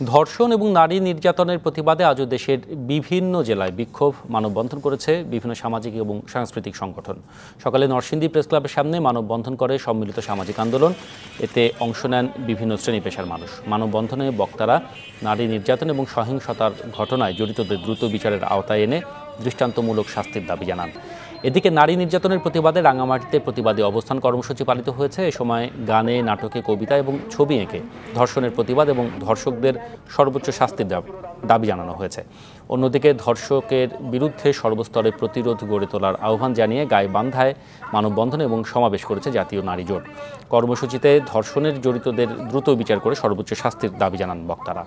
ধর্ষণ এবং নারী নির্যাতনের প্রতিবাদে আজও দেশের বিভিন্ন জেলায় বিক্ষোভ মানববন্ধন করেছে বিভিন্ন সামাজিক এবং সাংস্কৃতিক সংগঠন। সকালে নরসিংদী প্রেস ক্লাবের সামনে মানববন্ধন করে সম্মিলিত সামাজিক আন্দোলন। এতে অংশ নেন বিভিন্ন শ্রেণি পেশার মানুষ। মানববন্ধনে বক্তারা নারী নির্যাতন এবং সহিংসতার ঘটনায় জড়িতদের দ্রুত বিচারের আওতায় এনে দৃষ্টান্তমূলক শাস্তির দাবি জানান। এদিকে নারী নির্যাতনের প্রতিবাদে রাঙামাটিতে প্রতিবাদী অবস্থান কর্মসূচি পালিত হয়েছে। এ সময় গানে, নাটকে কবিতা এবং ছবি এঁকে ধর্ষণের প্রতিবাদ এবং ধর্ষকদের সর্বোচ্চ শাস্তির দাবি জানানো হয়েছে। অন্যদিকে ধর্ষকের বিরুদ্ধে সর্বস্তরে প্রতিরোধ গড়ে তোলার আহ্বান জানিয়ে গায়ে বান্ধায় মানববন্ধন এবং সমাবেশ করেছে জাতীয় নারী জোট। কর্মসূচিতে ধর্ষণের জড়িতদের দ্রুত বিচার করে সর্বোচ্চ শাস্তির দাবি জানান বক্তারা।